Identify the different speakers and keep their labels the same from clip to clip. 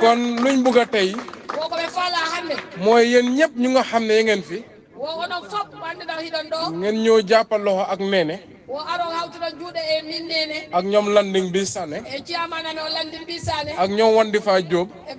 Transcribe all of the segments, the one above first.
Speaker 1: kon luñ
Speaker 2: bugg a tey
Speaker 1: mooy yéen ñëpp ñu nga xam ne ngeen fi ngeen ñëw jàppal loxo ak neene
Speaker 2: e
Speaker 1: ak ñoom landing bi sane
Speaker 2: e
Speaker 1: ak ñoom wandi faa jóob
Speaker 2: e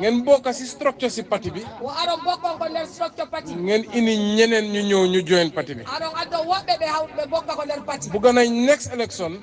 Speaker 1: ngeen bokk si structure si parti bi ngeen indi ñeneen ñu ñëw ñu join parti bi
Speaker 2: bu
Speaker 1: gën a next election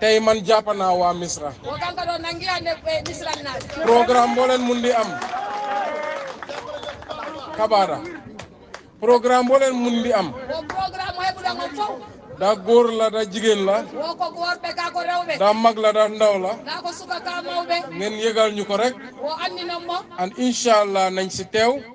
Speaker 1: tey man jàpp naa waa Misra. programme boo leen mun di am. Kabada. programme boo leen mun di am. da góor la da jigéen la. da mag la da ndaw la. ngeen yëgal ñu ko rek. and incha allah nañ si teew.